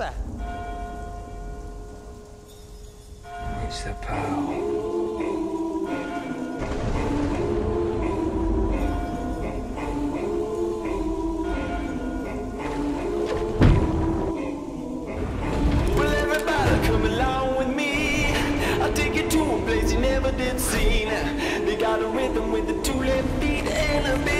that? It's the power. to a place you never did see. They got a rhythm with the two left feet and a bit.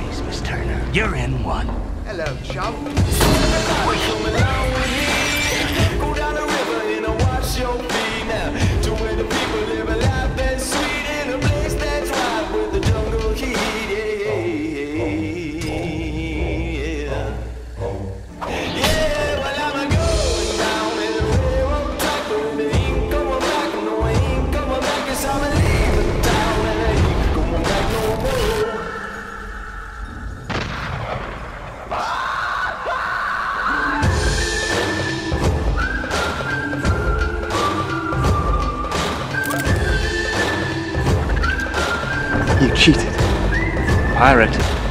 You're in one. Hello, chum. You cheated. Pirated.